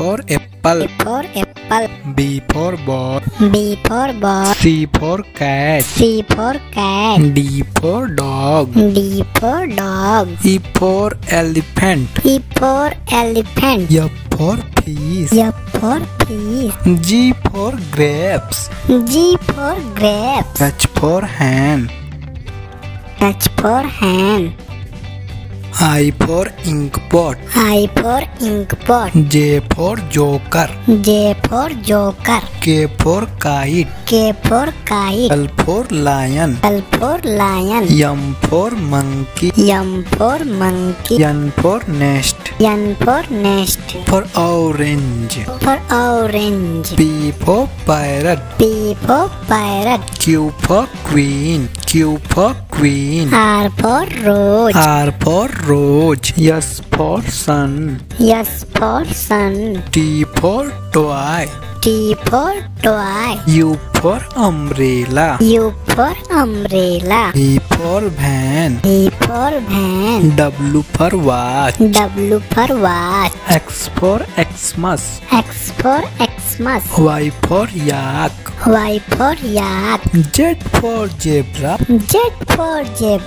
for apple for apple B for ball B for ball C for cat. C for cat. D for dog. D for dog. E for elephant. E for elephant. F for fish F for fish G for grapes. G for grapes. H for hand H for hand I for ink pot I for ink pot J for joker J for joker K for kite K for kite L for lion L for lion M for monkey M for monkey N for nest N for nest. For orange. For orange. P for parrot P for parrot Q for queen. Q for queen. R for rose R for rose S for sun. S for sun. T for toy. T for toy. U for umbrella U for umbrella V for van V for van W for watch W for watch X for Xmas X for Xmas Y for yak Y for yak Z for zebra Z for zebra